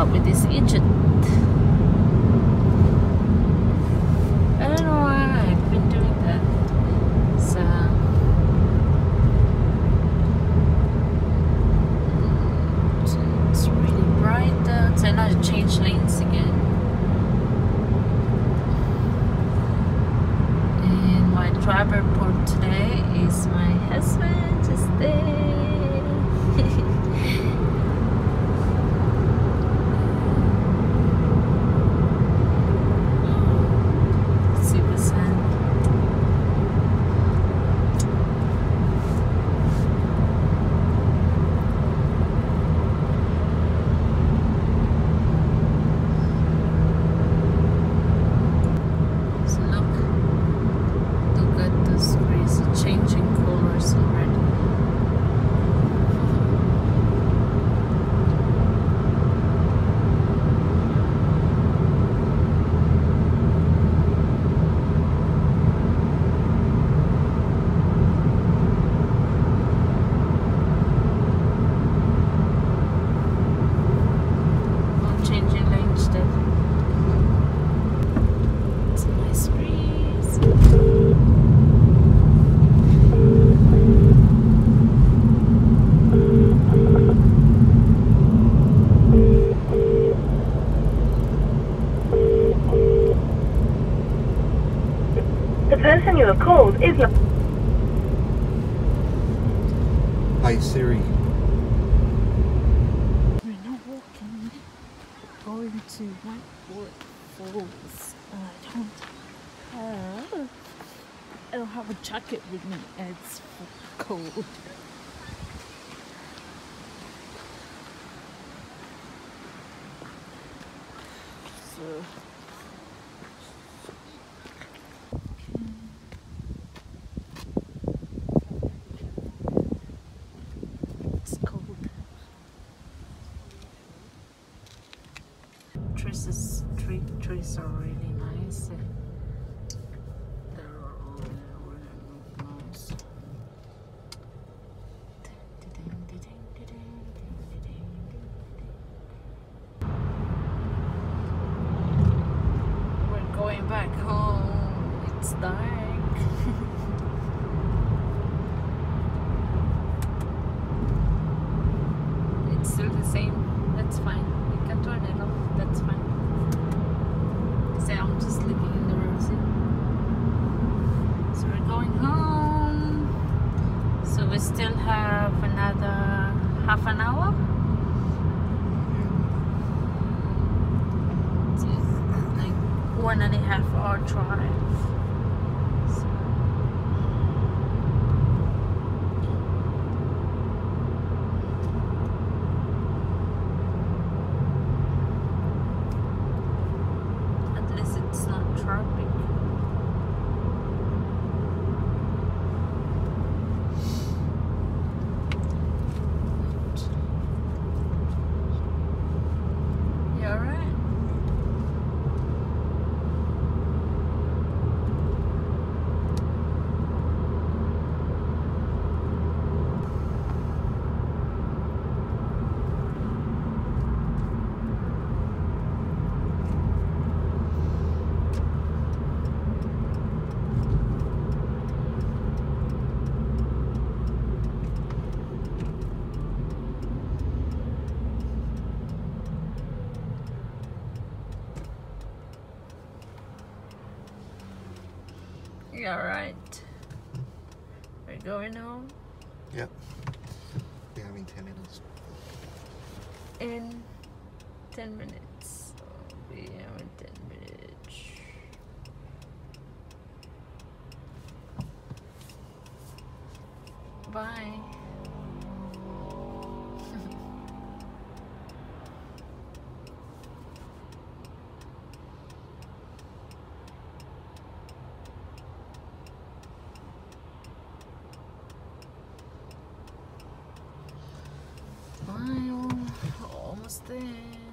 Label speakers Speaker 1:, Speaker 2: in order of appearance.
Speaker 1: With this Egypt. I don't know why I've been doing that. So mm, it's really bright outside. Now I change lanes again. And my driver for today is my husband.
Speaker 2: Called is not.
Speaker 3: Hi Siri.
Speaker 1: We're now walking, We're going to Wentworth Falls. Uh, I don't have, I don't have a jacket with me. It's cold. So. It's cold. Trees, tree, trees are really nice. They're all really nice. We're going back home. It's dark. It's like one and a half hour drive. So At least it's not tropic. You alright? You alright? We're going home
Speaker 3: Yep. Be having 10 minutes.
Speaker 1: in 10 minutes. Here in 10 minutes. Bye. Almost there. Eh,